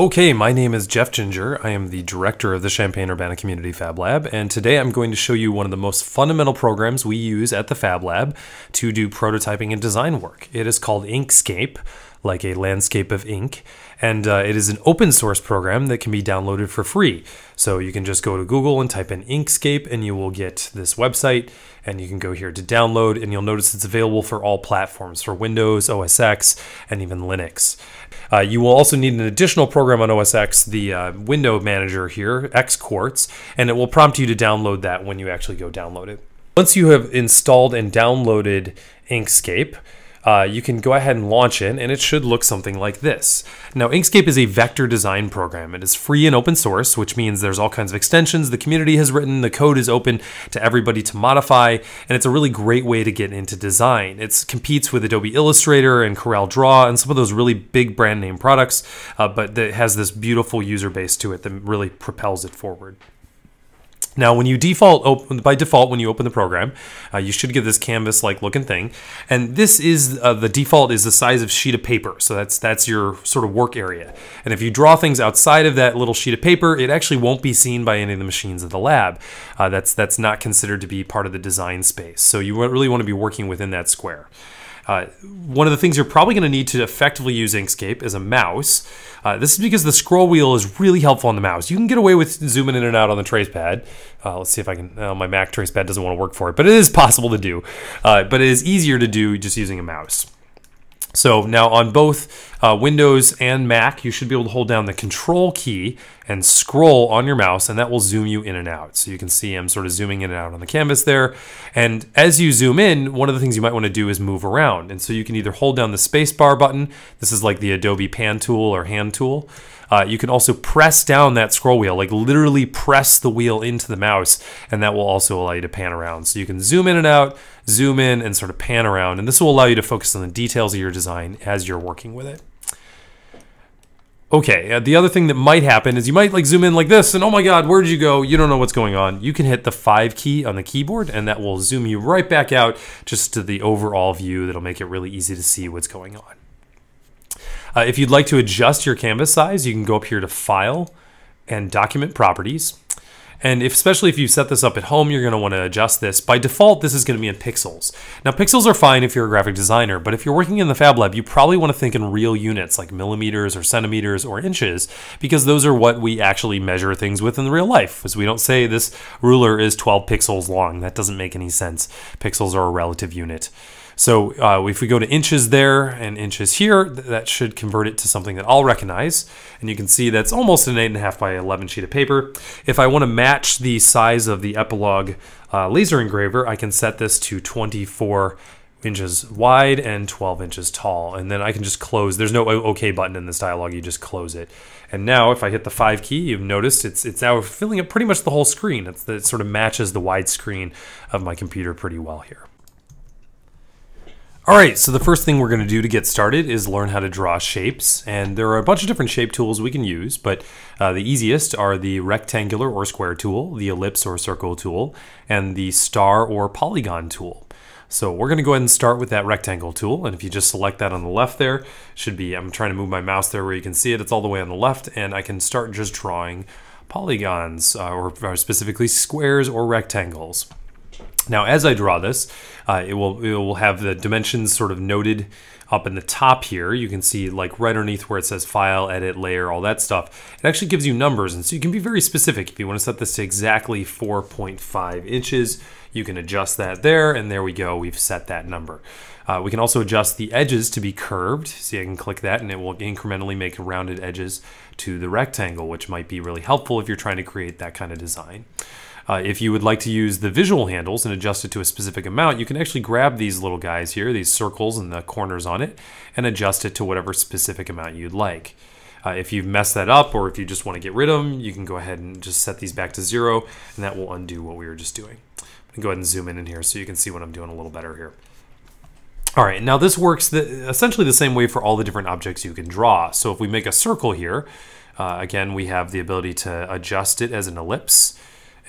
Okay, my name is Jeff Ginger. I am the director of the Champaign-Urbana Community Fab Lab, and today I'm going to show you one of the most fundamental programs we use at the Fab Lab to do prototyping and design work. It is called Inkscape, like a landscape of ink, and uh, it is an open source program that can be downloaded for free. So you can just go to Google and type in Inkscape, and you will get this website, and you can go here to download, and you'll notice it's available for all platforms, for Windows, OS X, and even Linux. Uh, you will also need an additional program on OS X, the uh, window manager here, Xquartz, and it will prompt you to download that when you actually go download it. Once you have installed and downloaded Inkscape, uh, you can go ahead and launch it, and it should look something like this. Now, Inkscape is a vector design program. It is free and open source, which means there's all kinds of extensions the community has written. The code is open to everybody to modify, and it's a really great way to get into design. It competes with Adobe Illustrator and Corel Draw and some of those really big brand name products, uh, but it has this beautiful user base to it that really propels it forward. Now, when you default open, by default when you open the program, uh, you should get this canvas-like looking thing, and this is uh, the default is the size of sheet of paper. So that's that's your sort of work area. And if you draw things outside of that little sheet of paper, it actually won't be seen by any of the machines of the lab. Uh, that's that's not considered to be part of the design space. So you really want to be working within that square. Uh, one of the things you're probably going to need to effectively use Inkscape is a mouse. Uh, this is because the scroll wheel is really helpful on the mouse. You can get away with zooming in and out on the trackpad. Uh, let's see if I can. Oh, my Mac trackpad doesn't want to work for it, but it is possible to do. Uh, but it is easier to do just using a mouse. So now on both uh, Windows and Mac, you should be able to hold down the Control key and scroll on your mouse, and that will zoom you in and out. So you can see I'm sort of zooming in and out on the canvas there. And as you zoom in, one of the things you might want to do is move around. And so you can either hold down the spacebar button. This is like the Adobe Pan tool or hand tool. Uh, you can also press down that scroll wheel, like literally press the wheel into the mouse, and that will also allow you to pan around. So you can zoom in and out, zoom in, and sort of pan around, and this will allow you to focus on the details of your design as you're working with it. Okay, uh, the other thing that might happen is you might like zoom in like this and oh my god, where did you go? You don't know what's going on. You can hit the 5 key on the keyboard and that will zoom you right back out just to the overall view that'll make it really easy to see what's going on. Uh, if you'd like to adjust your canvas size, you can go up here to File and Document Properties. And if, especially if you set this up at home, you're going to want to adjust this. By default, this is going to be in pixels. Now, pixels are fine if you're a graphic designer, but if you're working in the Fab Lab, you probably want to think in real units like millimeters or centimeters or inches, because those are what we actually measure things with in real life. Because we don't say this ruler is 12 pixels long. That doesn't make any sense. Pixels are a relative unit. So uh, if we go to inches there and inches here, that should convert it to something that I'll recognize. And you can see that's almost an 8.5 by 11 sheet of paper. If I want to match the size of the Epilog uh, laser engraver, I can set this to 24 inches wide and 12 inches tall. And then I can just close. There's no OK button in this dialog. You just close it. And now if I hit the 5 key, you've noticed it's it's now filling up pretty much the whole screen. It's, it sort of matches the wide screen of my computer pretty well here. All right, so the first thing we're going to do to get started is learn how to draw shapes. And there are a bunch of different shape tools we can use, but uh, the easiest are the rectangular or square tool, the ellipse or circle tool, and the star or polygon tool. So we're going to go ahead and start with that rectangle tool. And if you just select that on the left there, should be, I'm trying to move my mouse there where you can see it. It's all the way on the left, and I can start just drawing polygons, uh, or, or specifically squares or rectangles. Now, as I draw this, uh, it will it will have the dimensions sort of noted up in the top here. You can see like right underneath where it says file, edit, layer, all that stuff. It actually gives you numbers, and so you can be very specific. If you want to set this to exactly 4.5 inches, you can adjust that there, and there we go. We've set that number. Uh, we can also adjust the edges to be curved. See, I can click that, and it will incrementally make rounded edges to the rectangle, which might be really helpful if you're trying to create that kind of design. Uh, if you would like to use the visual handles and adjust it to a specific amount, you can actually grab these little guys here, these circles and the corners on it, and adjust it to whatever specific amount you'd like. Uh, if you've messed that up or if you just want to get rid of them, you can go ahead and just set these back to zero, and that will undo what we were just doing. go ahead and zoom in in here so you can see what I'm doing a little better here. All right, now this works the, essentially the same way for all the different objects you can draw. So if we make a circle here, uh, again, we have the ability to adjust it as an ellipse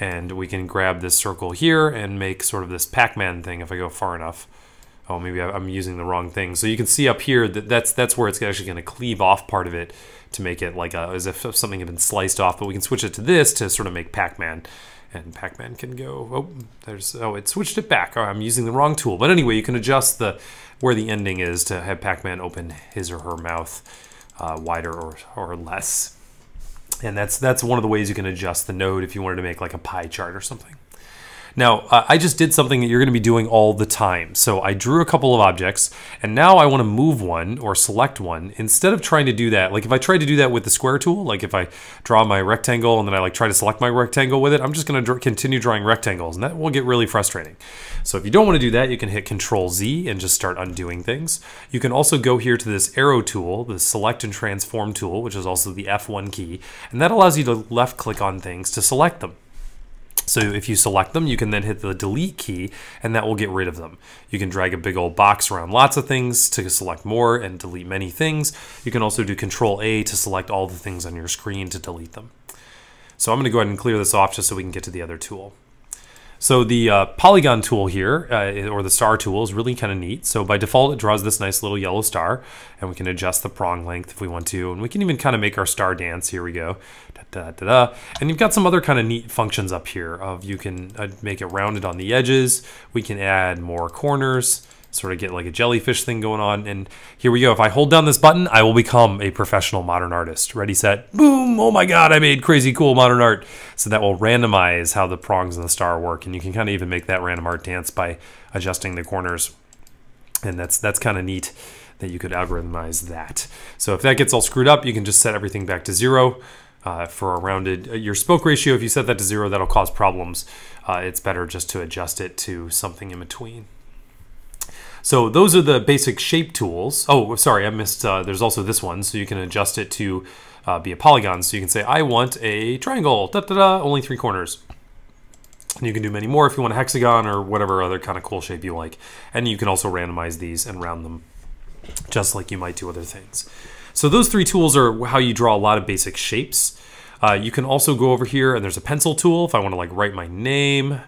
and we can grab this circle here and make sort of this Pac-Man thing if I go far enough. oh, maybe I'm using the wrong thing. So you can see up here that that's that's where it's actually going to cleave off part of it to make it like a, as if something had been sliced off. But we can switch it to this to sort of make Pac-Man. And Pac-Man can go, oh, there's, oh, it switched it back. Oh, I'm using the wrong tool. But anyway, you can adjust the where the ending is to have Pac-Man open his or her mouth uh, wider or, or less. And that's that's one of the ways you can adjust the node if you wanted to make like a pie chart or something. Now, uh, I just did something that you're going to be doing all the time. So I drew a couple of objects, and now I want to move one or select one. Instead of trying to do that, like if I tried to do that with the square tool, like if I draw my rectangle and then I like try to select my rectangle with it, I'm just going to continue drawing rectangles, and that will get really frustrating. So if you don't want to do that, you can hit Control Z and just start undoing things. You can also go here to this arrow tool, the select and transform tool, which is also the F1 key, and that allows you to left click on things to select them. So if you select them, you can then hit the delete key and that will get rid of them. You can drag a big old box around lots of things to select more and delete many things. You can also do control A to select all the things on your screen to delete them. So I'm going to go ahead and clear this off just so we can get to the other tool. So the uh, polygon tool here, uh, or the star tool, is really kind of neat. So by default, it draws this nice little yellow star, and we can adjust the prong length if we want to, and we can even kind of make our star dance. Here we go. Da, da, da. And you've got some other kind of neat functions up here of you can uh, make it rounded on the edges. We can add more corners sort of get like a jellyfish thing going on. And here we go. If I hold down this button, I will become a professional modern artist. Ready, set, boom. Oh my God, I made crazy cool modern art. So that will randomize how the prongs and the star work. And you can kind of even make that random art dance by adjusting the corners. And that's, that's kind of neat that you could algorithmize that. So if that gets all screwed up, you can just set everything back to zero. Uh, for a rounded uh, your spoke ratio if you set that to zero that'll cause problems uh, it's better just to adjust it to something in between so those are the basic shape tools. Oh, sorry, I missed. Uh, there's also this one, so you can adjust it to uh, be a polygon. So you can say, I want a triangle, da da da, only three corners. And you can do many more if you want a hexagon or whatever other kind of cool shape you like. And you can also randomize these and round them just like you might do other things. So those three tools are how you draw a lot of basic shapes. Uh, you can also go over here and there's a pencil tool if I want to like write my name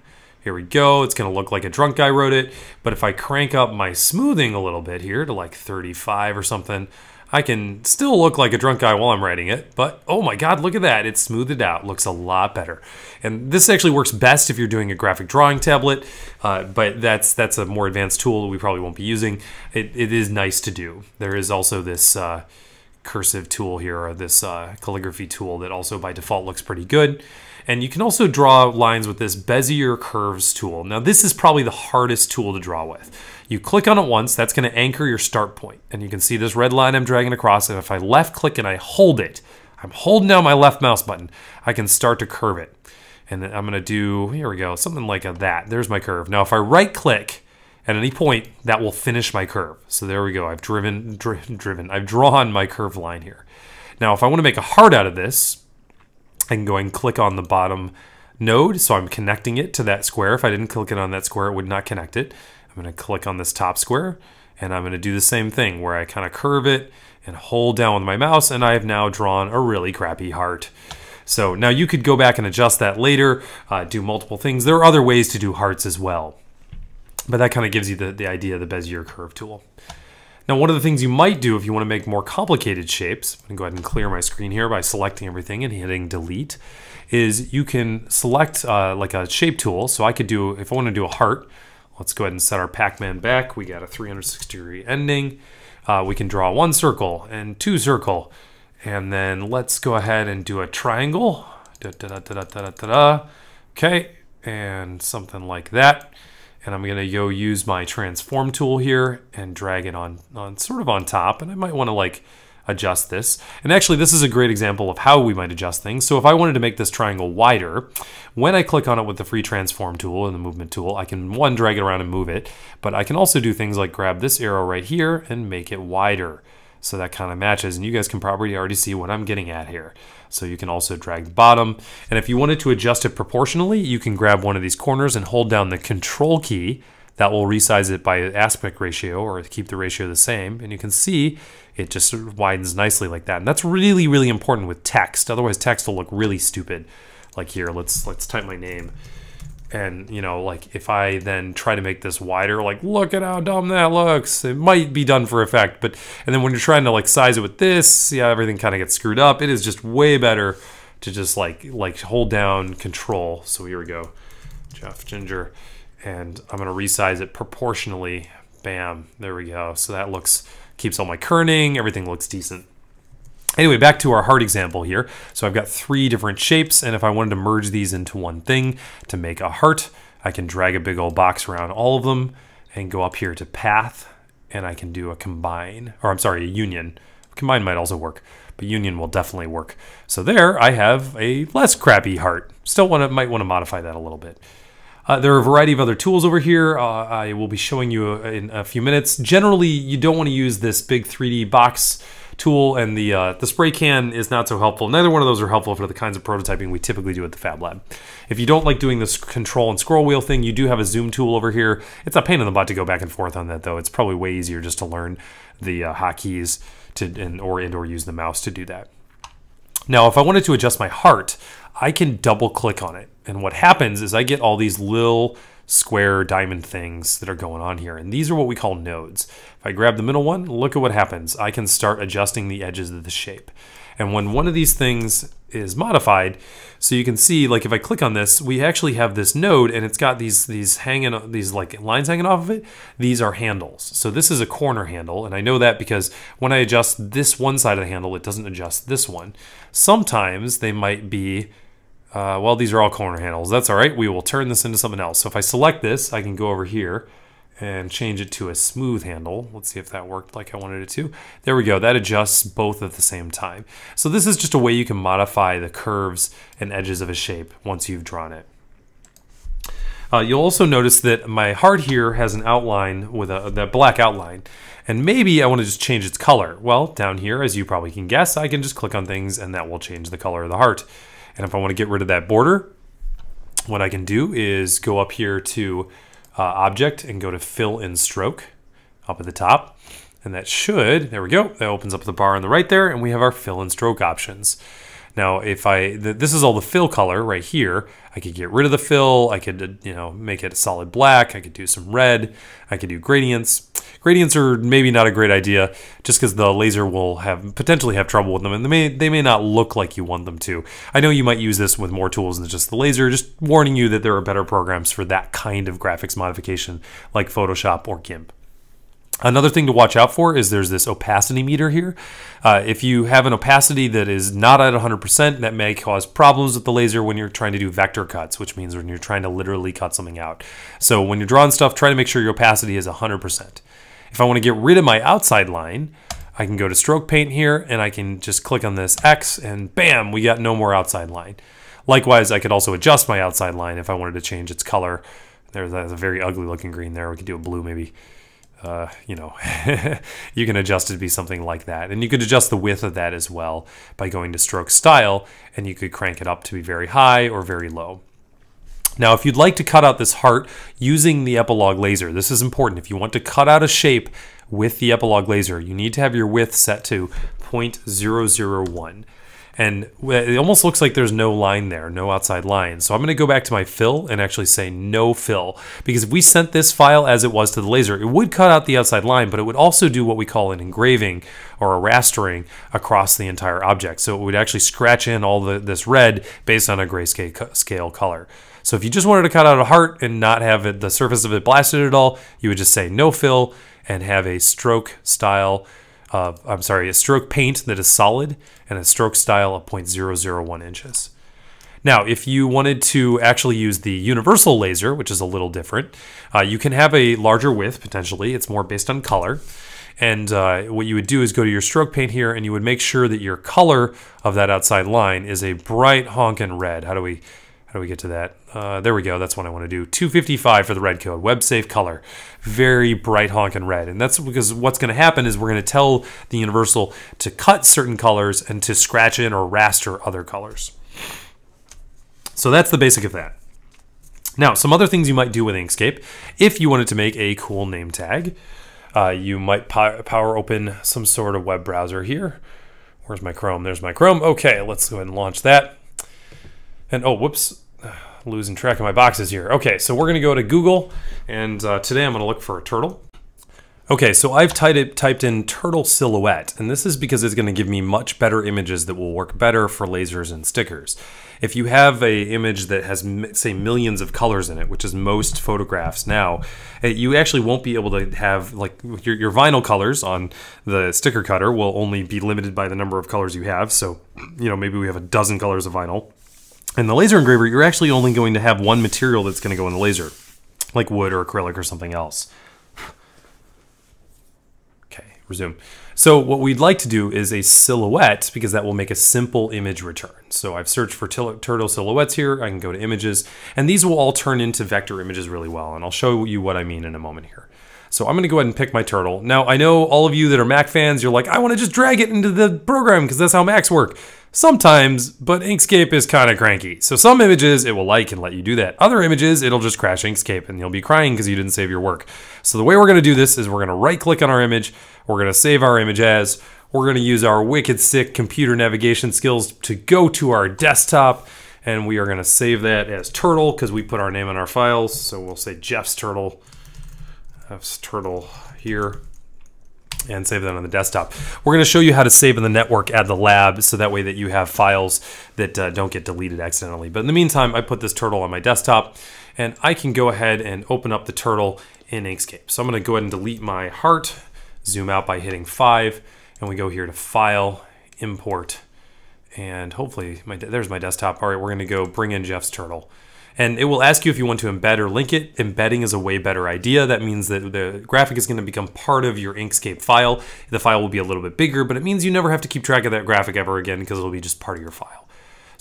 here we go. It's going to look like a drunk guy wrote it. But if I crank up my smoothing a little bit here to like 35 or something, I can still look like a drunk guy while I'm writing it. But oh my God, look at that. It's smoothed it out. Looks a lot better. And this actually works best if you're doing a graphic drawing tablet. Uh, but that's that's a more advanced tool that we probably won't be using. It, it is nice to do. There is also this uh, cursive tool here or this uh, calligraphy tool that also by default looks pretty good. And you can also draw lines with this Bezier Curves tool. Now this is probably the hardest tool to draw with. You click on it once, that's gonna anchor your start point. And you can see this red line I'm dragging across, and if I left click and I hold it, I'm holding down my left mouse button, I can start to curve it. And I'm gonna do, here we go, something like a, that. There's my curve. Now if I right click, at any point, that will finish my curve. So there we go. I've driven, dri driven, I've drawn my curve line here. Now, if I want to make a heart out of this, I can go and click on the bottom node. So I'm connecting it to that square. If I didn't click it on that square, it would not connect it. I'm going to click on this top square and I'm going to do the same thing where I kind of curve it and hold down with my mouse and I have now drawn a really crappy heart. So now you could go back and adjust that later, uh, do multiple things. There are other ways to do hearts as well. But that kind of gives you the, the idea of the Bezier curve tool. Now, one of the things you might do if you want to make more complicated shapes, I'm going to go ahead and clear my screen here by selecting everything and hitting delete, is you can select uh, like a shape tool. So I could do, if I want to do a heart, let's go ahead and set our Pac-Man back. We got a 360 degree ending. Uh, we can draw one circle and two circle. And then let's go ahead and do a triangle. Da, da, da, okay, and something like that and I'm going to go use my transform tool here and drag it on, on sort of on top. And I might want to like adjust this. And actually, this is a great example of how we might adjust things. So if I wanted to make this triangle wider, when I click on it with the free transform tool and the movement tool, I can one, drag it around and move it, but I can also do things like grab this arrow right here and make it wider. So that kind of matches. And you guys can probably already see what I'm getting at here. So you can also drag the bottom. And if you wanted to adjust it proportionally, you can grab one of these corners and hold down the control key. That will resize it by aspect ratio or keep the ratio the same. And you can see it just widens nicely like that. And that's really, really important with text. Otherwise text will look really stupid. Like here, let's let's type my name and you know like if i then try to make this wider like look at how dumb that looks it might be done for effect but and then when you're trying to like size it with this yeah everything kind of gets screwed up it is just way better to just like like hold down control. So here we go jeff ginger and i'm going to resize it proportionally. Bam there we go. So that looks keeps all my kerning everything looks decent Anyway, back to our heart example here. So I've got three different shapes, and if I wanted to merge these into one thing to make a heart, I can drag a big old box around all of them and go up here to path, and I can do a combine, or I'm sorry, a union. Combine might also work, but union will definitely work. So there I have a less crappy heart. Still want to, might want to modify that a little bit. Uh, there are a variety of other tools over here. Uh, I will be showing you in a few minutes. Generally, you don't want to use this big 3D box tool and the uh, the spray can is not so helpful. Neither one of those are helpful for the kinds of prototyping we typically do at the Fab Lab. If you don't like doing this control and scroll wheel thing, you do have a zoom tool over here. It's a pain in the butt to go back and forth on that though. It's probably way easier just to learn the uh, hotkeys to and or and or use the mouse to do that. Now, if I wanted to adjust my heart, I can double click on it. And what happens is I get all these little square diamond things that are going on here. And these are what we call nodes. If I grab the middle one, look at what happens. I can start adjusting the edges of the shape. And when one of these things is modified, so you can see, like if I click on this, we actually have this node and it's got these these hanging these like lines hanging off of it. These are handles. So this is a corner handle, and I know that because when I adjust this one side of the handle, it doesn't adjust this one. Sometimes they might be uh, well, these are all corner handles. That's all right. We will turn this into something else. So if I select this, I can go over here and change it to a smooth handle. Let's see if that worked like I wanted it to. There we go. That adjusts both at the same time. So this is just a way you can modify the curves and edges of a shape once you've drawn it. Uh, you'll also notice that my heart here has an outline with a that black outline. And maybe I want to just change its color. Well, down here, as you probably can guess, I can just click on things and that will change the color of the heart. And if I want to get rid of that border, what I can do is go up here to uh, Object and go to Fill and Stroke up at the top. And that should, there we go, that opens up the bar on the right there, and we have our fill and stroke options. Now, if I, this is all the fill color right here. I could get rid of the fill. I could, you know, make it a solid black. I could do some red. I could do gradients. Gradients are maybe not a great idea just because the laser will have potentially have trouble with them and they may, they may not look like you want them to. I know you might use this with more tools than just the laser, just warning you that there are better programs for that kind of graphics modification like Photoshop or GIMP. Another thing to watch out for is there's this opacity meter here. Uh, if you have an opacity that is not at 100%, that may cause problems with the laser when you're trying to do vector cuts, which means when you're trying to literally cut something out. So when you're drawing stuff, try to make sure your opacity is 100%. If I want to get rid of my outside line, I can go to stroke paint here and I can just click on this X and bam, we got no more outside line. Likewise, I could also adjust my outside line if I wanted to change its color. There's a very ugly looking green there. We could do a blue maybe. Uh, you know, you can adjust it to be something like that. And you could adjust the width of that as well by going to stroke style and you could crank it up to be very high or very low. Now, if you'd like to cut out this heart using the Epilog laser, this is important. If you want to cut out a shape with the Epilog laser, you need to have your width set to 0.001. And it almost looks like there's no line there, no outside line. So I'm going to go back to my fill and actually say no fill. Because if we sent this file as it was to the laser, it would cut out the outside line, but it would also do what we call an engraving or a rastering across the entire object. So it would actually scratch in all the, this red based on a grayscale scale color. So if you just wanted to cut out a heart and not have it, the surface of it blasted at all, you would just say no fill and have a stroke style of, I'm sorry, a stroke paint that is solid and a stroke style of 0.001 inches. Now, if you wanted to actually use the universal laser, which is a little different, uh, you can have a larger width potentially. It's more based on color. And uh, what you would do is go to your stroke paint here and you would make sure that your color of that outside line is a bright honkin' red. How do we how do we get to that? Uh, there we go. That's what I want to do. 255 for the red code. Web safe color. Very bright honking red. And that's because what's going to happen is we're going to tell the Universal to cut certain colors and to scratch in or raster other colors. So that's the basic of that. Now, some other things you might do with Inkscape. If you wanted to make a cool name tag, uh, you might power open some sort of web browser here. Where's my Chrome? There's my Chrome. Okay, let's go ahead and launch that. And oh, whoops, losing track of my boxes here. Okay, so we're going to go to Google, and uh, today I'm going to look for a turtle. Okay, so I've typed, typed in turtle silhouette, and this is because it's going to give me much better images that will work better for lasers and stickers. If you have a image that has, say, millions of colors in it, which is most photographs now, eh, you actually won't be able to have, like, your, your vinyl colors on the sticker cutter will only be limited by the number of colors you have. So, you know, maybe we have a dozen colors of vinyl. And the laser engraver, you're actually only going to have one material that's going to go in the laser, like wood or acrylic or something else okay, resume. So what we'd like to do is a silhouette because that will make a simple image return. So I've searched for turtle silhouettes here. I can go to images and these will all turn into vector images really well. And I'll show you what I mean in a moment here. So I'm going to go ahead and pick my turtle. Now I know all of you that are Mac fans, you're like, I want to just drag it into the program because that's how Macs work. Sometimes, but Inkscape is kind of cranky. So some images it will like and let you do that. Other images, it'll just crash Inkscape and you'll be crying because you didn't save your work. So the way we're going to do this is we're going to right click on our image. We're going to save our image as. We're going to use our wicked sick computer navigation skills to go to our desktop. And we are going to save that as turtle because we put our name on our files. So we'll say Jeff's turtle. Jeff's turtle here and save that on the desktop. We're going to show you how to save in the network at the lab so that way that you have files that uh, don't get deleted accidentally. But in the meantime, I put this turtle on my desktop and I can go ahead and open up the turtle in Inkscape. So I'm going to go ahead and delete my heart, zoom out by hitting 5, and we go here to File, Import, and hopefully my there's my desktop. All right, we're going to go bring in Jeff's turtle. And it will ask you if you want to embed or link it. Embedding is a way better idea. That means that the graphic is going to become part of your Inkscape file. The file will be a little bit bigger, but it means you never have to keep track of that graphic ever again because it'll be just part of your file.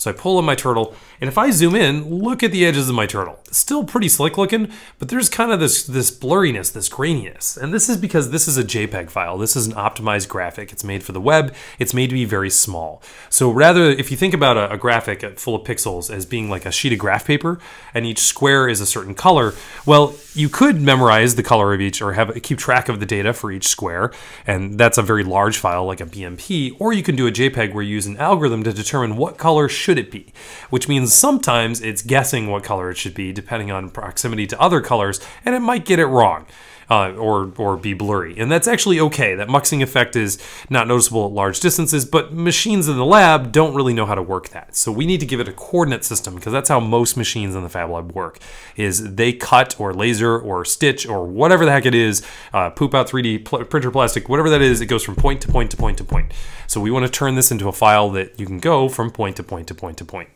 So I pull in my turtle, and if I zoom in, look at the edges of my turtle. Still pretty slick looking, but there's kind of this, this blurriness, this graininess. And this is because this is a JPEG file. This is an optimized graphic. It's made for the web. It's made to be very small. So rather, if you think about a, a graphic full of pixels as being like a sheet of graph paper, and each square is a certain color, well, you could memorize the color of each or have keep track of the data for each square, and that's a very large file like a BMP, or you can do a JPEG where you use an algorithm to determine what color should it be, which means sometimes it's guessing what color it should be depending on proximity to other colors, and it might get it wrong uh, or, or be blurry. And that's actually okay. That muxing effect is not noticeable at large distances, but machines in the lab don't really know how to work that. So we need to give it a coordinate system because that's how most machines in the Fab Lab work, is they cut or laser or stitch or whatever the heck it is, uh, poop out 3D pl printer plastic, whatever that is, it goes from point to point to point to point. So we want to turn this into a file that you can go from point to point to point to point.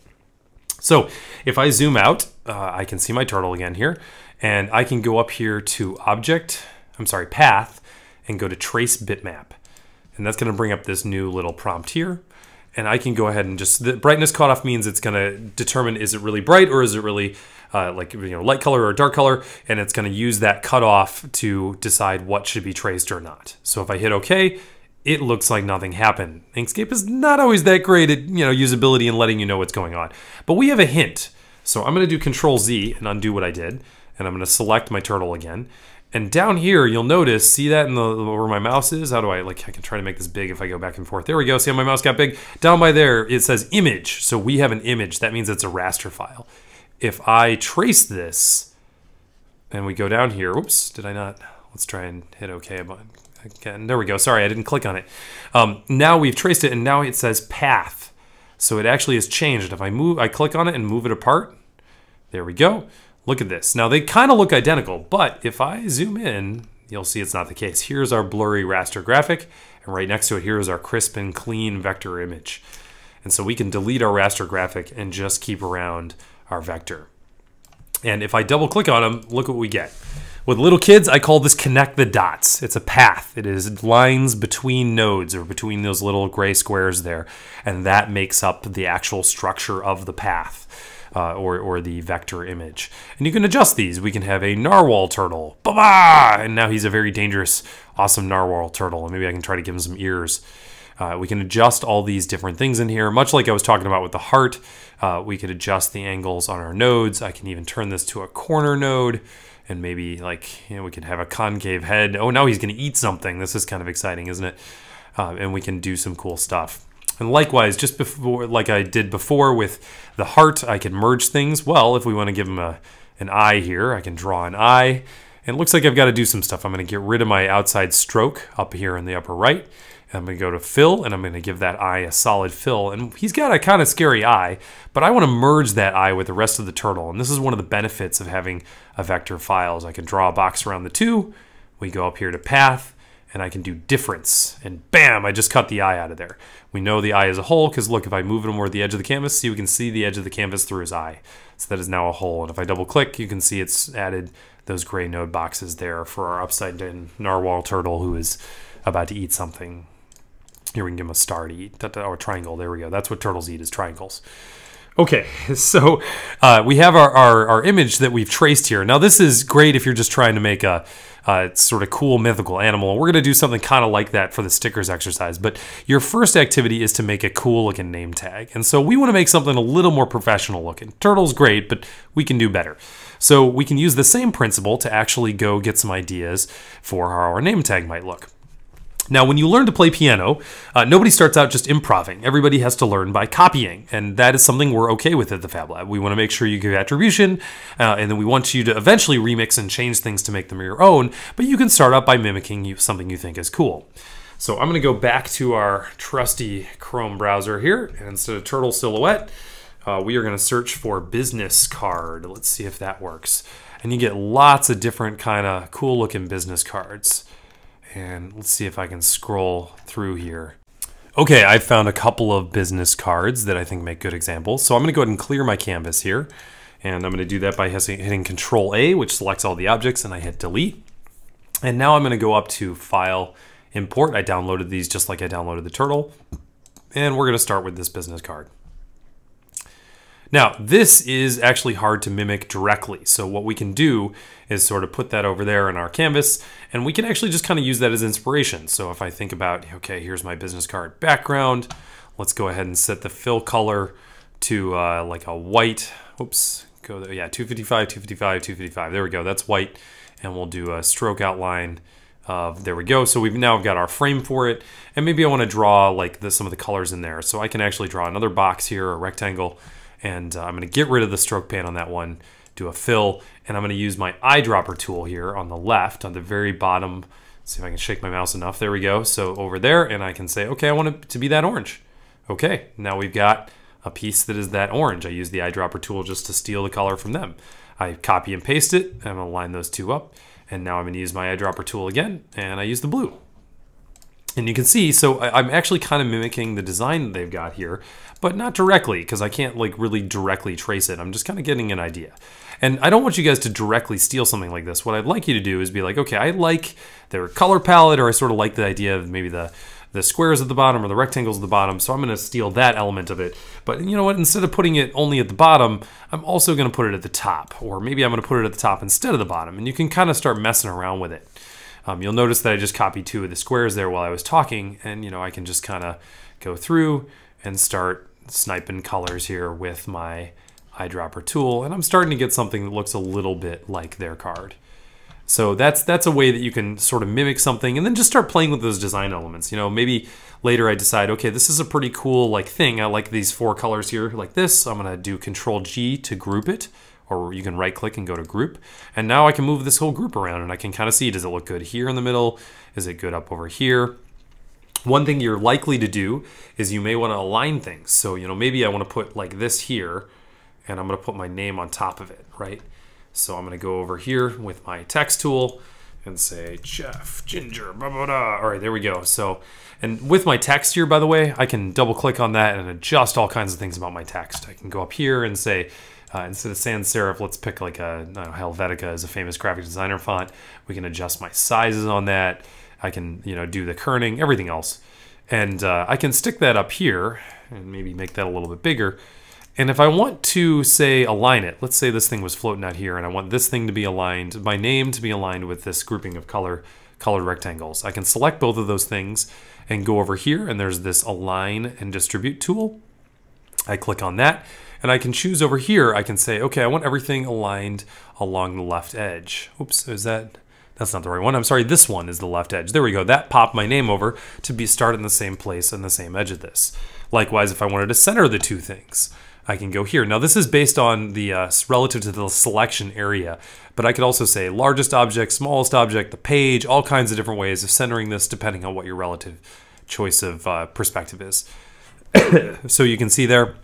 So if I zoom out, uh, I can see my turtle again here, and I can go up here to Object, I'm sorry, Path, and go to Trace Bitmap. And that's going to bring up this new little prompt here. And I can go ahead and just, the brightness cutoff means it's going to determine is it really bright or is it really uh, like you know light color or dark color, and it's going to use that cutoff to decide what should be traced or not. So if I hit OK, it looks like nothing happened. Inkscape is not always that great at you know usability and letting you know what's going on. But we have a hint. So I'm going to do Control Z and undo what I did, and I'm going to select my turtle again. And down here, you'll notice, see that in the where my mouse is? How do I, like, I can try to make this big if I go back and forth. There we go. See how my mouse got big? Down by there, it says image. So we have an image. That means it's a raster file. If I trace this, and we go down here, oops, did I not? Let's try and hit OK again. There we go. Sorry, I didn't click on it. Um, now we've traced it, and now it says path. So it actually has changed. If I move, I click on it and move it apart. There we go. Look at this. Now they kind of look identical, but if I zoom in, you'll see it's not the case. Here's our blurry raster graphic, and right next to it, here is our crisp and clean vector image. And so we can delete our raster graphic and just keep around our vector. And if I double click on them, look what we get. With little kids, I call this connect the dots. It's a path. It is lines between nodes or between those little gray squares there. And that makes up the actual structure of the path. Uh, or, or the vector image. And you can adjust these. We can have a narwhal turtle. Ba-ba! And now he's a very dangerous, awesome narwhal turtle. And maybe I can try to give him some ears. Uh, we can adjust all these different things in here, much like I was talking about with the heart. Uh, we could adjust the angles on our nodes. I can even turn this to a corner node and maybe like you know we could have a concave head. Oh, now he's going to eat something. This is kind of exciting, isn't it? Uh, and we can do some cool stuff. And likewise, just before, like I did before with the heart, I can merge things. Well, if we want to give him a, an eye here, I can draw an eye. And it looks like I've got to do some stuff. I'm going to get rid of my outside stroke up here in the upper right. And I'm going to go to fill, and I'm going to give that eye a solid fill. And he's got a kind of scary eye, but I want to merge that eye with the rest of the turtle. And this is one of the benefits of having a vector files. I can draw a box around the two. We go up here to path, and I can do difference. And bam, I just cut the eye out of there. We know the eye is a hole because look, if I move it over the edge of the canvas, see, we can see the edge of the canvas through his eye. So that is now a hole. And if I double click, you can see it's added those gray node boxes there for our upside down narwhal turtle who is about to eat something. Here we can give him a star to eat, or a triangle. There we go. That's what turtles eat is triangles. Okay, so uh, we have our, our, our, image that we've traced here. Now this is great if you're just trying to make a, Uh, a sort of cool mythical animal. We're going to do something kind of like that for the stickers exercise. But your first activity is to make a cool looking name tag. And so we want to make something a little more professional looking. Turtle's great, but we can do better. So we can use the same principle to actually go get some ideas for how our name tag might look. Now, when you learn to play piano, uh, nobody starts out just improving. Everybody has to learn by copying, and that is something we're okay with at the Fab Lab. We want to make sure you give attribution, uh, and then we want you to eventually remix and change things to make them your own, but you can start out by mimicking you, something you think is cool. So I'm going to go back to our trusty Chrome browser here, and instead of Turtle Silhouette, uh, we are going to search for business card. Let's see if that works. And you get lots of different kind of cool looking business cards. And let's see if I can scroll through here. Okay, I've found a couple of business cards that I think make good examples. So I'm going to go ahead and clear my canvas here. And I'm going to do that by hitting Control A, which selects all the objects, and I hit Delete. And now I'm going to go up to File, Import. I downloaded these just like I downloaded the turtle. And we're going to start with this business card. Now, this is actually hard to mimic directly. So what we can do is sort of put that over there in our canvas, and we can actually just kind of use that as inspiration. So if I think about, okay, here's my business card background, let's go ahead and set the fill color to uh, like a white, oops, go there, yeah, 255, 255, 255. There we go, that's white. And we'll do a stroke outline of, there we go. So we've now got our frame for it. And maybe I want to draw like the, some of the colors in there. So I can actually draw another box here, a rectangle, and uh, I'm going to get rid of the stroke paint on that one, do a fill, and I'm going to use my eyedropper tool here on the left, on the very bottom. Let's see if I can shake my mouse enough. There we go. So over there, and I can say, okay, I want it to be that orange. Okay, now we've got a piece that is that orange. I use the eyedropper tool just to steal the color from them. I copy and paste it, I'm to line those two up, and now I'm going to use my eyedropper tool again, and I use the blue. And you can see, so I'm actually kind of mimicking the design that they've got here, but not directly because I can't like really directly trace it. I'm just kind of getting an idea. And I don't want you guys to directly steal something like this. What I'd like you to do is be like, okay, I like their color palette, or I sort of like the idea of maybe the the squares at the bottom or the rectangles at the bottom, so I'm going to steal that element of it. But you know what? Instead of putting it only at the bottom, I'm also going to put it at the top, or maybe I'm going to put it at the top instead of the bottom, and you can kind of start messing around with it. Um, you'll notice that I just copied two of the squares there while I was talking, and you know I can just kind of go through and start sniping colors here with my eyedropper tool, and I'm starting to get something that looks a little bit like their card. So that's that's a way that you can sort of mimic something and then just start playing with those design elements. You know, maybe later I decide, okay, this is a pretty cool like thing. I like these four colors here like this. I'm gonna do Control G to group it or you can right click and go to group. And now I can move this whole group around and I can kind of see, does it look good here in the middle? Is it good up over here? One thing you're likely to do is you may want to align things. So, you know, maybe I want to put like this here and I'm going to put my name on top of it, right? So I'm going to go over here with my text tool and say Jeff Ginger, blah, blah, blah. All right, there we go. So, and with my text here, by the way, I can double click on that and adjust all kinds of things about my text. I can go up here and say, uh, instead of sans serif, let's pick like a know, Helvetica is a famous graphic designer font. We can adjust my sizes on that. I can you know do the kerning, everything else, and uh, I can stick that up here and maybe make that a little bit bigger. And if I want to say align it, let's say this thing was floating out here, and I want this thing to be aligned, my name to be aligned with this grouping of color colored rectangles. I can select both of those things and go over here, and there's this align and distribute tool. I click on that and I can choose over here, I can say, okay, I want everything aligned along the left edge. Oops, is that, that's not the right one. I'm sorry, this one is the left edge. There we go. That popped my name over to be start in the same place and the same edge of this. Likewise, if I wanted to center the two things, I can go here. Now this is based on the uh, relative to the selection area, but I could also say largest object, smallest object, the page, all kinds of different ways of centering this depending on what your relative choice of uh, perspective is. so you can see there,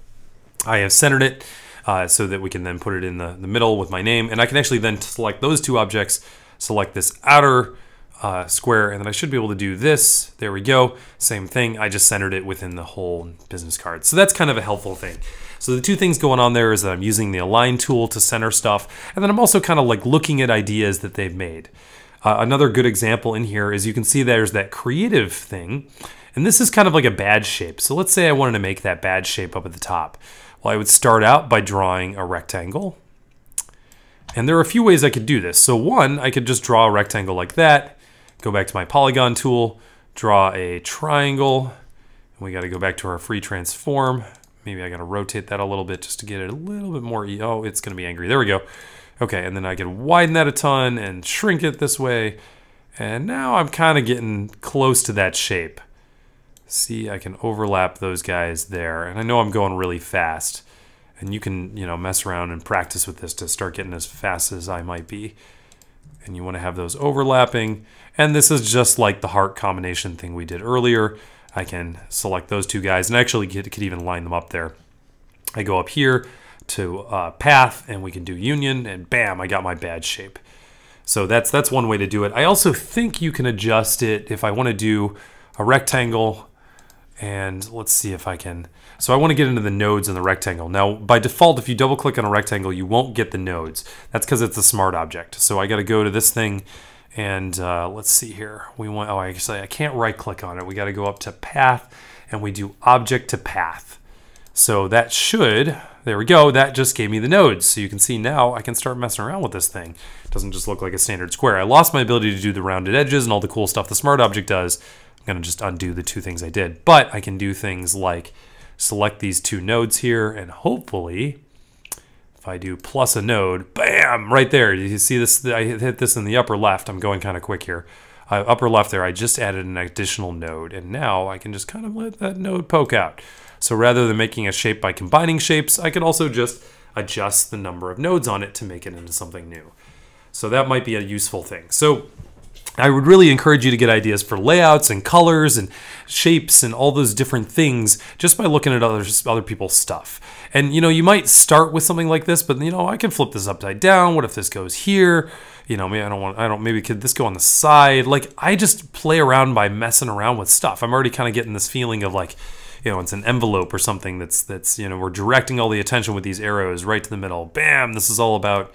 I have centered it uh, so that we can then put it in the, the middle with my name. And I can actually then select those two objects, select this outer uh, square, and then I should be able to do this. There we go. Same thing. I just centered it within the whole business card. So that's kind of a helpful thing. So the two things going on there is that I'm using the align tool to center stuff, and then I'm also kind of like looking at ideas that they've made. Uh, another good example in here is you can see there's that creative thing, and this is kind of like a badge shape. So let's say I wanted to make that badge shape up at the top. Well, I would start out by drawing a rectangle. And there are a few ways I could do this. So one, I could just draw a rectangle like that, go back to my polygon tool, draw a triangle, and we got to go back to our free transform, Maybe I got to rotate that a little bit just to get it a little bit more. Oh, it's going to be angry. There we go. Okay, and then I can widen that a ton and shrink it this way. And now I'm kind of getting close to that shape. See, I can overlap those guys there. And I know I'm going really fast. And you can, you know, mess around and practice with this to start getting as fast as I might be. And you want to have those overlapping. And this is just like the heart combination thing we did earlier. I can select those two guys and actually get, could even line them up there. I go up here to uh, path and we can do union and bam, I got my bad shape. So that's that's one way to do it. I also think you can adjust it if I want to do a rectangle and let's see if I can. So I want to get into the nodes in the rectangle. Now, by default, if you double click on a rectangle, you won't get the nodes. That's because it's a smart object. So I got to go to this thing and uh, let's see here. We want, oh, actually, I can't right click on it. We got to go up to path and we do object to path. So that should, there we go, that just gave me the nodes. So you can see now I can start messing around with this thing. It doesn't just look like a standard square. I lost my ability to do the rounded edges and all the cool stuff the smart object does. I'm gonna just undo the two things I did. But I can do things like select these two nodes here and hopefully if I do plus a node, bam, right there. You see this? I hit this in the upper left. I'm going kind of quick here. Uh, upper left there, I just added an additional node. And now I can just kind of let that node poke out. So rather than making a shape by combining shapes, I could also just adjust the number of nodes on it to make it into something new. So that might be a useful thing. So I would really encourage you to get ideas for layouts and colors and shapes and all those different things just by looking at other, other people's stuff. And you know, you might start with something like this, but you know, I can flip this upside down. What if this goes here? You know, maybe I don't want, I don't, maybe could this go on the side? Like, I just play around by messing around with stuff. I'm already kind of getting this feeling of like, you know, it's an envelope or something that's, that's, you know, we're directing all the attention with these arrows right to the middle. Bam! This is all about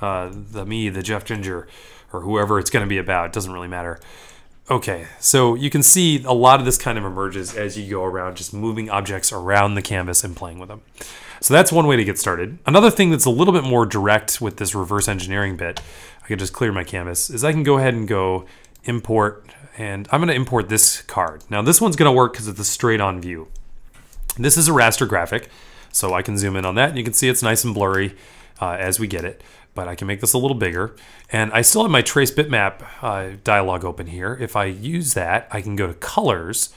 uh, the me, the Jeff Ginger, or whoever it's going to be about. It doesn't really matter. Okay, so you can see a lot of this kind of emerges as you go around just moving objects around the canvas and playing with them. So that's one way to get started. Another thing that's a little bit more direct with this reverse engineering bit, I can just clear my canvas, is I can go ahead and go import, and I'm gonna import this card. Now this one's gonna work because it's a straight on view. This is a raster graphic, so I can zoom in on that and you can see it's nice and blurry uh, as we get it but I can make this a little bigger. And I still have my trace bitmap uh, dialog open here. If I use that, I can go to colors.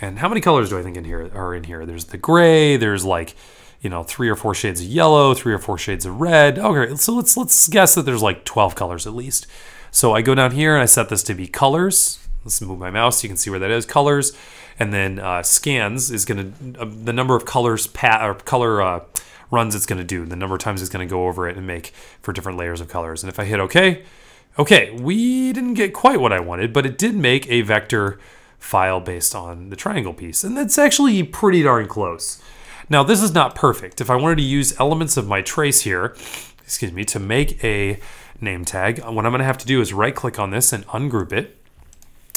And how many colors do I think in here are in here? There's the gray, there's like, you know, three or four shades of yellow, three or four shades of red. Okay, so let's let's guess that there's like 12 colors at least. So I go down here and I set this to be colors. Let's move my mouse. You can see where that is. Colors, and then uh, scans is going to uh, the number of colors pat or color uh, runs it's going to do, the number of times it's going to go over it and make for different layers of colors. And if I hit OK, okay, we didn't get quite what I wanted, but it did make a vector file based on the triangle piece. And that's actually pretty darn close. Now, this is not perfect. If I wanted to use elements of my trace here, excuse me, to make a name tag, what I'm going to have to do is right click on this and ungroup it.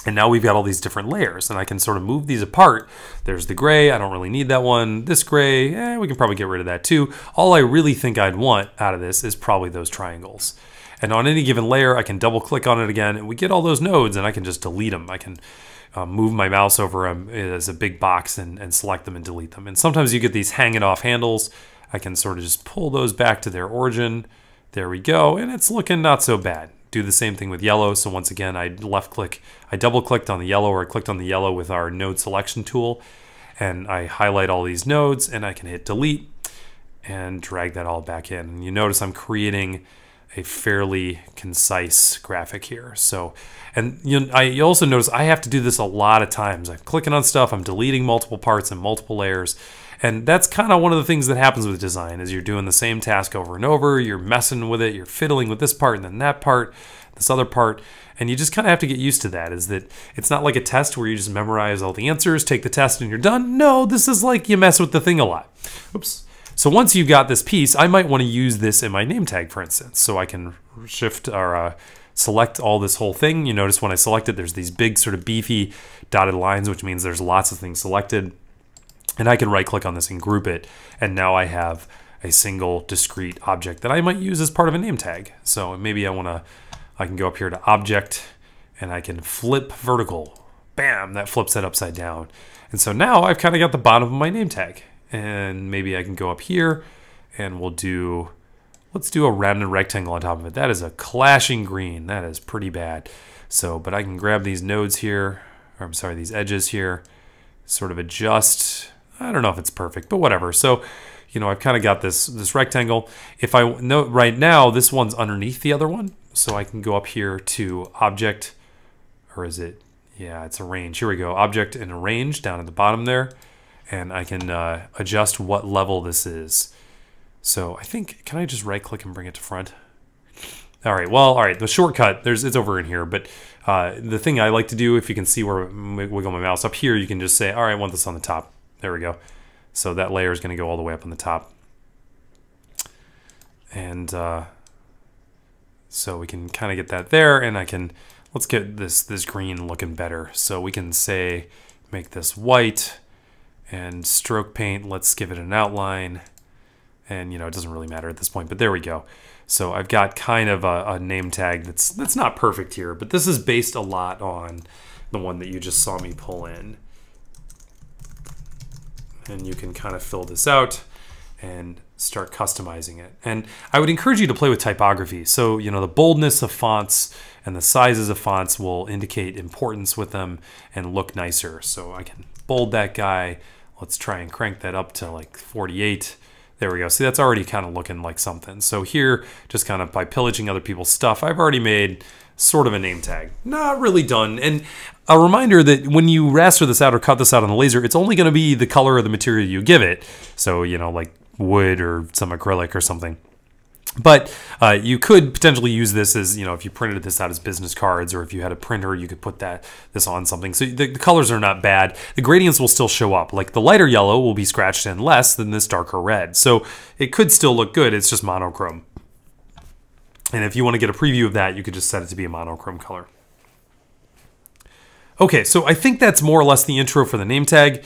And now we've got all these different layers and I can sort of move these apart. There's the gray, I don't really need that one. This gray, eh, we can probably get rid of that too. All I really think I'd want out of this is probably those triangles. And on any given layer, I can double click on it again and we get all those nodes and I can just delete them. I can uh, move my mouse over them as a big box and, and select them and delete them. And sometimes you get these hanging off handles. I can sort of just pull those back to their origin. There we go. And it's looking not so bad do the same thing with yellow. So once again, I left click, I double clicked on the yellow or I clicked on the yellow with our node selection tool. and I highlight all these nodes and I can hit delete and drag that all back in. And you notice I'm creating a fairly concise graphic here. So, and you, I, you also notice I have to do this a lot of times. I'm clicking on stuff, I'm deleting multiple parts and multiple layers. And that's kind of one of the things that happens with design is you're doing the same task over and over, you're messing with it, you're fiddling with this part and then that part, this other part, and you just kind of have to get used to that is that it's not like a test where you just memorize all the answers, take the test and you're done. No, this is like you mess with the thing a lot. Oops. So once you've got this piece, I might want to use this in my name tag, for instance. So I can shift or uh, select all this whole thing. You notice when I select it, there's these big sort of beefy dotted lines, which means there's lots of things selected. And I can right click on this and group it. And now I have a single discrete object that I might use as part of a name tag. So maybe I want to, I can go up here to object and I can flip vertical. Bam, that flips it upside down. And so now I've kind of got the bottom of my name tag and maybe I can go up here and we'll do, let's do a rounded rectangle on top of it. That is a clashing green. That is pretty bad. So, but I can grab these nodes here, or I'm sorry, these edges here, sort of adjust. I don't know if it's perfect, but whatever. So, you know, I've kind of got this, this rectangle. If I know right now, this one's underneath the other one. So I can go up here to object, or is it, yeah, it's arrange. Here we go, object and arrange down at the bottom there and I can uh, adjust what level this is. So I think, can I just right click and bring it to front? All right, well, all right, the shortcut, there's it's over in here, but uh, the thing I like to do, if you can see where I wiggle my mouse up here, you can just say, all right, I want this on the top. There we go. So that layer is gonna go all the way up on the top. And uh, so we can kind of get that there, and I can, let's get this, this green looking better. So we can say, make this white, and stroke paint, let's give it an outline. And, you know, it doesn't really matter at this point, but there we go. So I've got kind of a, a, name tag that's that's not perfect here, but this is based a lot on the one that you just saw me pull in. And you can kind of fill this out and start customizing it. And I would encourage you to play with typography. So, you know, the boldness of fonts and the sizes of fonts will indicate importance with them and look nicer. So I can bold that guy, Let's try and crank that up to like 48. There we go. See, that's already kind of looking like something. So here, just kind of by pillaging other people's stuff, I've already made sort of a name tag. Not really done. And a reminder that when you raster this out or cut this out on the laser, it's only going to be the color of the material you give it. So, you know, like wood or some acrylic or something. But uh, you could potentially use this as, you know, if you printed this out as business cards or if you had a printer, you could put that this on something. So the, the, colors are not bad. The gradients will still show up. Like the lighter yellow will be scratched in less than this darker red. So it could still look good. It's just monochrome. And if you want to get a preview of that, you could just set it to be a monochrome color. Okay, so I think that's more or less the intro for the name tag.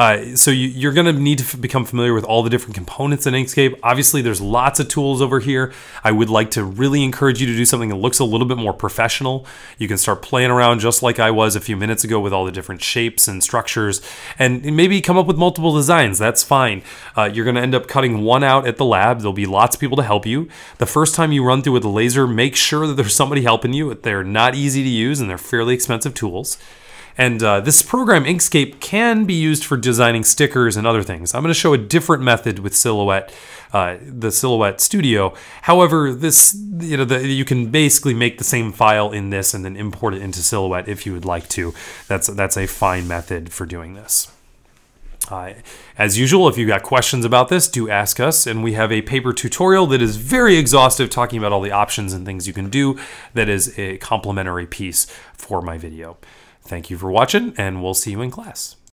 Uh, so you, are going to need to become familiar with all the different components in Inkscape. Obviously, there's lots of tools over here. I would like to really encourage you to do something that looks a little bit more professional. You can start playing around just like I was a few minutes ago with all the different shapes and structures and maybe come up with multiple designs. That's fine. Uh, you're going to end up cutting one out at the lab. There'll be lots of people to help you. The first time you run through with a laser, make sure that there's somebody helping you. They're not easy to use and they're fairly expensive tools. And uh, this program, Inkscape, can be used for designing stickers and other things. I'm going to show a different method with Silhouette, uh, the Silhouette Studio. However, this you know the, you can basically make the same file in this and then import it into Silhouette if you would like to. That's that's a fine method for doing this. Uh, as usual, if you've got questions about this, do ask us. And we have a paper tutorial that is very exhaustive, talking about all the options and things you can do. That is a complimentary piece for my video. Thank you for watching, and we'll see you in class.